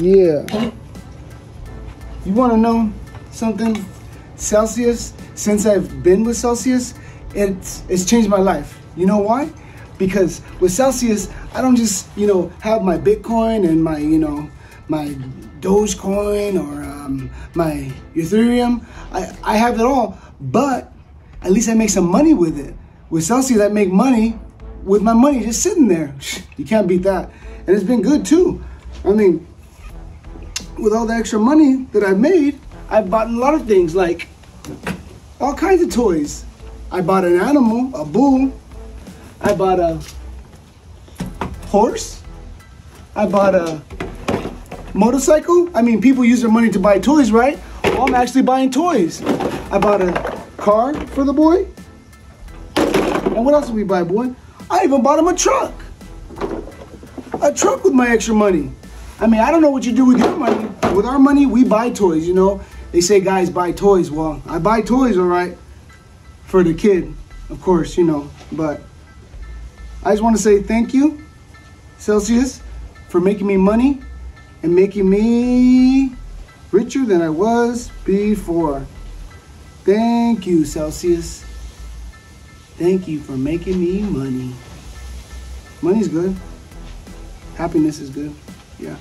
Yeah. You want to know something? Celsius, since I've been with Celsius, it's, it's changed my life. You know why? Because with Celsius, I don't just, you know, have my Bitcoin and my, you know, my Dogecoin or um, my Ethereum. I, I have it all, but at least I make some money with it. With Celsius, I make money with my money just sitting there. You can't beat that. And it's been good too. I mean, with all the extra money that I've made, I've bought a lot of things like all kinds of toys. I bought an animal, a bull. I bought a horse. I bought a motorcycle. I mean, people use their money to buy toys, right? Well, I'm actually buying toys. I bought a car for the boy. And what else did we buy, boy? I even bought him a truck. A truck with my extra money. I mean, I don't know what you do with your money. With our money, we buy toys, you know. They say guys buy toys. Well, I buy toys, all right, for the kid, of course, you know. But I just want to say thank you, Celsius, for making me money and making me richer than I was before. Thank you, Celsius. Thank you for making me money. Money's good. Happiness is good. Yeah.